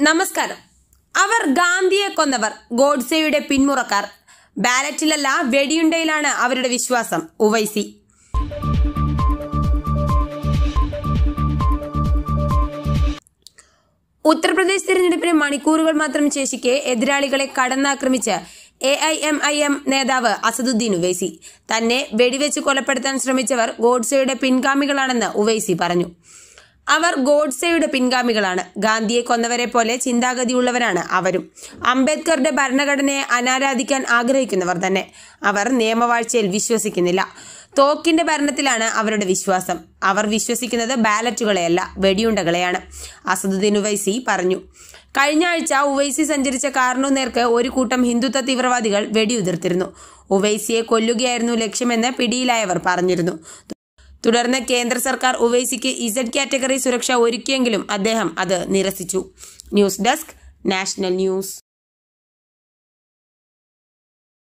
നമസ്കാരം. അവർ ഗാന്ധിയെ കൊന്നവർ ഗോഡ്സെയുടെ പിന്മുറക്കാർ. ബാലറ്റിലല്ല വെടിയുണ്ടയിലാണ് അവരുടെ വിശ്വാസം. ഉവൈസി. ഉത്തർപ്രദേശ് തിരഞ്ഞെടുപ്പിന് മണിക്കൂറുകൾ മാത്രം ശേഷിക്കെ എതിരാളികളെ കടന്നാക്രമിച്ച് A I M I M നേതാവ് അസദുദ്ദീൻ ഉവൈസി. തന്നെ വെടിവെച്ച് കൊലപ്പെടുത്താൻ ശ്രമിച്ചവർ ഗോഡ്സെയുടെ പിൻഗാമികളാണെന്ന് ഉവൈസി പറഞ്ഞു. അവർ ഗോഡ്സെയുടെ പിൻഗാമികളാണ്. ഗാന്ധിയെ കൊന്നവരെ പോലെ ചിന്താഗതിയുള്ളവരാണ് അവരും. അംബേദ്കറുടെ ഭരണഘടനയെ അനാരാധിക്കാൻ ആഗ്രഹിക്കുന്നവർ തന്നെ. അവർ നിയമവാഴ്ചയിൽ വിശ്വസിക്കുന്നില്ല. തോക്കിന്റെ ഭരണത്തിലാണ് അവരുടെ വിശ്വാസം. അവർ വിശ്വസിക്കുന്നത് ബാലറ്റുകളെയല്ല വെടിയുണ്ടകളെയാണ്. അസദുദ്ദീൻ ഉവൈസി പറഞ്ഞു. കഴിഞ്ഞ ആഴ്ച ഉവൈസി സഞ്ചരിച്ച കാറിനു നേർക്ക് ഒരു കൂട്ടം ഹിന്ദുത്വ തീവ്രവാദികൾ വെടിയുതിർത്തിരുന്നു. ഉവൈസിയെ കൊല്ലുകയായിരുന്നു ലക്ഷ്യമെന്ന് പിടിയിലായവർ പറഞ്ഞിരുന്നു. തുടർന്ന് കേന്ദ്ര സർക്കാർ ഉവൈസിക്ക് ഇസഡ് കാറ്റഗറി സുരക്ഷ ഒരുക്കിയെങ്കിലും അദ്ദേഹം അത് നിരസിച്ചു. News desk national news.